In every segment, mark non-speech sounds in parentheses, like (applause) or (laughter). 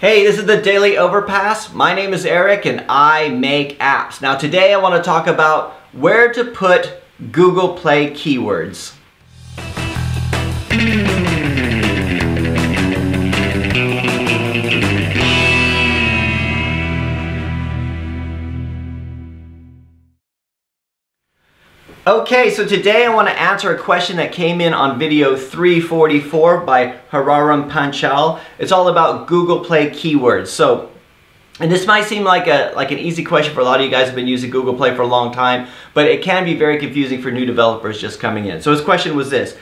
Hey, this is the Daily Overpass. My name is Eric and I make apps. Now today I want to talk about where to put Google Play keywords. Okay, so today I want to answer a question that came in on video 344 by Hararam Panchal. It's all about Google Play keywords. So, and this might seem like a like an easy question for a lot of you guys who have been using Google Play for a long time, but it can be very confusing for new developers just coming in. So his question was this.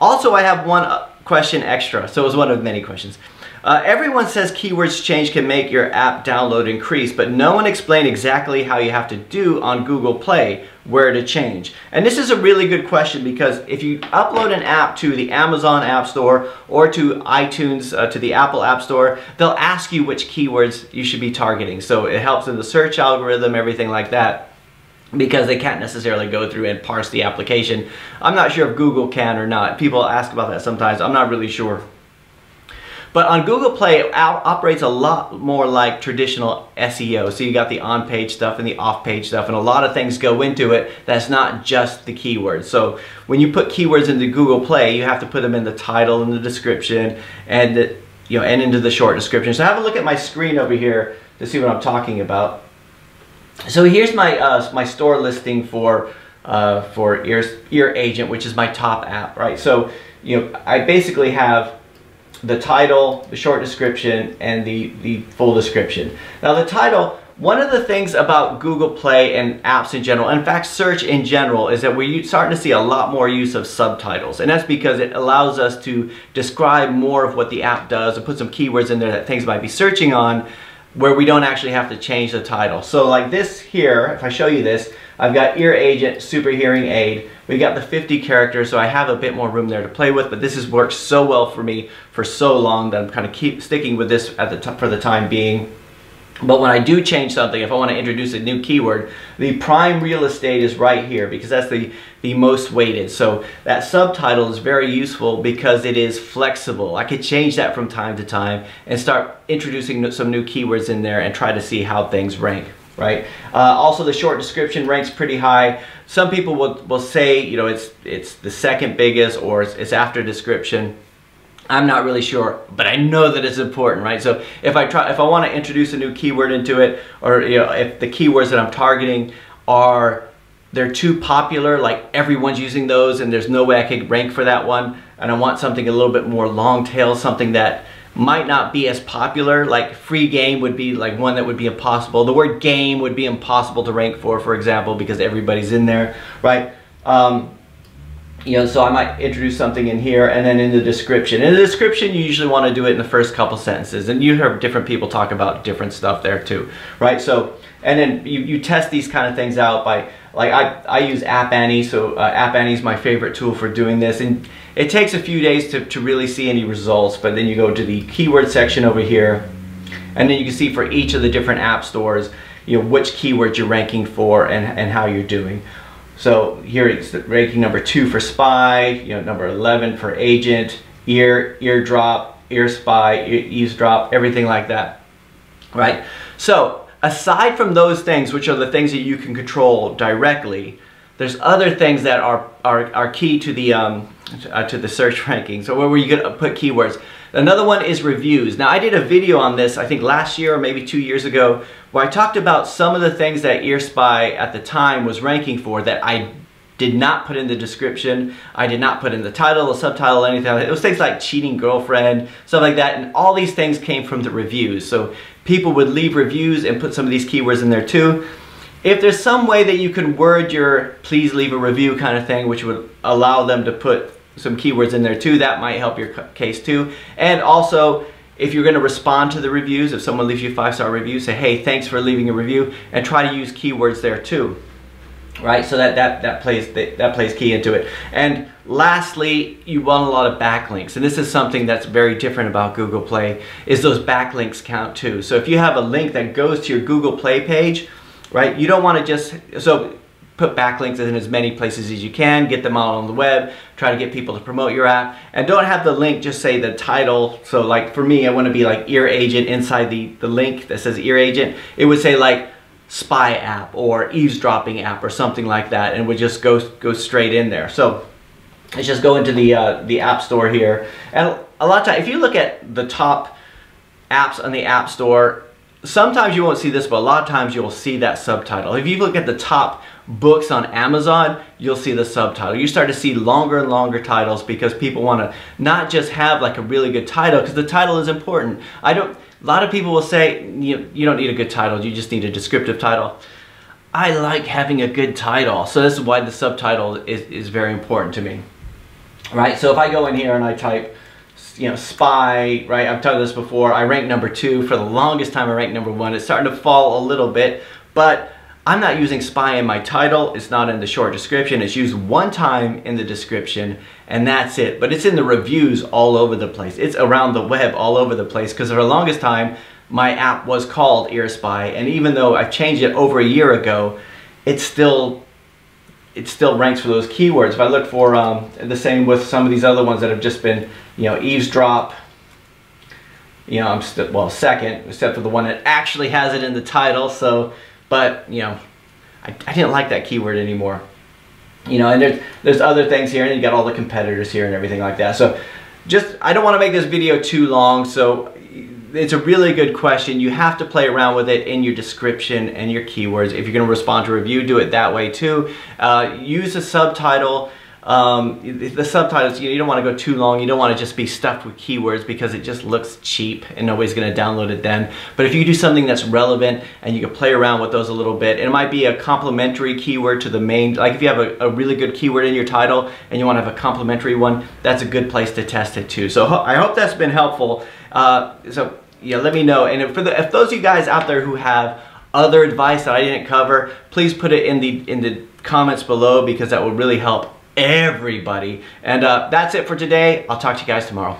Also, I have one uh, question extra, so it was one of many questions. Uh, everyone says keywords change can make your app download increase, but no one explained exactly how you have to do on Google Play where to change. And this is a really good question because if you upload an app to the Amazon App Store or to iTunes, uh, to the Apple App Store, they'll ask you which keywords you should be targeting. So it helps in the search algorithm, everything like that because they can't necessarily go through and parse the application. I'm not sure if Google can or not. People ask about that sometimes. I'm not really sure. But on Google Play, it operates a lot more like traditional SEO. So you got the on-page stuff and the off-page stuff, and a lot of things go into it that's not just the keywords. So when you put keywords into Google Play, you have to put them in the title and the description and the, you know and into the short description. So have a look at my screen over here to see what I'm talking about. So here's my uh, my store listing for uh, for Ear, Ear Agent, which is my top app, right? So you know I basically have the title, the short description, and the, the full description. Now the title, one of the things about Google Play and apps in general, in fact search in general, is that we're starting to see a lot more use of subtitles. And that's because it allows us to describe more of what the app does and put some keywords in there that things might be searching on where we don't actually have to change the title. So like this here, if I show you this, I've got ear agent, super hearing aid. We got the 50 characters, so I have a bit more room there to play with, but this has worked so well for me for so long that I'm kind of keep sticking with this at the for the time being. But when I do change something, if I want to introduce a new keyword, the prime real estate is right here because that's the, the most weighted. So that subtitle is very useful because it is flexible. I could change that from time to time and start introducing some new keywords in there and try to see how things rank right? Uh, also, the short description ranks pretty high. Some people will, will say, you know, it's, it's the second biggest or it's, it's after description. I'm not really sure, but I know that it's important, right? So if I try, if I want to introduce a new keyword into it, or you know, if the keywords that I'm targeting are they're too popular, like everyone's using those, and there's no way I could rank for that one, and I want something a little bit more long tail, something that might not be as popular. Like free game would be like one that would be impossible. The word game would be impossible to rank for, for example, because everybody's in there, right? Um, you know, so I might introduce something in here and then in the description. In the description, you usually want to do it in the first couple sentences. And you hear different people talk about different stuff there too, right? So, and then you, you test these kind of things out by, like I, I use App Annie, so uh, App Annie is my favorite tool for doing this. And it takes a few days to, to really see any results, but then you go to the keyword section over here, and then you can see for each of the different app stores, you know, which keywords you're ranking for and, and how you're doing. So here it's ranking number two for spy, you know, number 11 for agent, ear, eardrop, ear spy, eavesdrop, everything like that, right? So aside from those things, which are the things that you can control directly, there's other things that are, are, are key to the, um, uh, to the search (laughs) ranking. So where were you gonna put keywords? Another one is reviews. Now I did a video on this, I think last year or maybe two years ago, where I talked about some of the things that EarSpy at the time was ranking for that I did not put in the description. I did not put in the title, the subtitle, anything. It was things like cheating girlfriend, stuff like that. And all these things came from the reviews. So people would leave reviews and put some of these keywords in there too. If there's some way that you can word your please leave a review kind of thing, which would allow them to put some keywords in there too. That might help your case too. And also, if you're gonna respond to the reviews, if someone leaves you five-star review, say, hey, thanks for leaving a review, and try to use keywords there too. Right, so that, that, that, plays, that, plays key into it. And lastly, you want a lot of backlinks. And this is something that's very different about Google Play, is those backlinks count too. So if you have a link that goes to your Google Play page, right, you don't wanna just, so put backlinks in as many places as you can, get them out on the web, try to get people to promote your app, and don't have the link just say the title. So like for me, I want to be like ear agent inside the, the link that says ear agent. It would say like spy app or eavesdropping app or something like that and would just go, go straight in there. So let's just go into the, uh, the app store here. And a lot of times, if you look at the top apps on the app store, sometimes you won't see this, but a lot of times you'll see that subtitle. If you look at the top books on Amazon, you'll see the subtitle. You start to see longer and longer titles because people want to not just have like a really good title, because the title is important. I don't, a lot of people will say, you, you don't need a good title, you just need a descriptive title. I like having a good title, so this is why the subtitle is, is very important to me. Right, so if I go in here and I type, you know, spy, right? I've told this before. I rank number two. For the longest time, I ranked number one. It's starting to fall a little bit, but I'm not using spy in my title. It's not in the short description. It's used one time in the description and that's it. But it's in the reviews all over the place. It's around the web all over the place because for the longest time, my app was called EarSpy. And even though I changed it over a year ago, it's still it still ranks for those keywords. If I look for um, the same with some of these other ones that have just been, you know, eavesdrop, you know, I'm still, well, second, except for the one that actually has it in the title. So, but, you know, I, I didn't like that keyword anymore. You know, and there's, there's other things here, and you got all the competitors here and everything like that. So, just, I don't want to make this video too long, so it's a really good question. You have to play around with it in your description and your keywords. If you're going to respond to review, do it that way too. Uh, use a subtitle. Um, the subtitles, you, don't want to go too long. You don't want to just be stuffed with keywords because it just looks cheap and nobody's going to download it then. But if you do something that's relevant and you can play around with those a little bit, it might be a complementary keyword to the main, like if you have a, a really good keyword in your title and you want to have a complementary one, that's a good place to test it too. So I hope that's been helpful. Uh, so yeah, let me know. And for the, if those of you guys out there who have other advice that I didn't cover, please put it in the in the comments below because that will really help everybody. And uh, that's it for today. I'll talk to you guys tomorrow.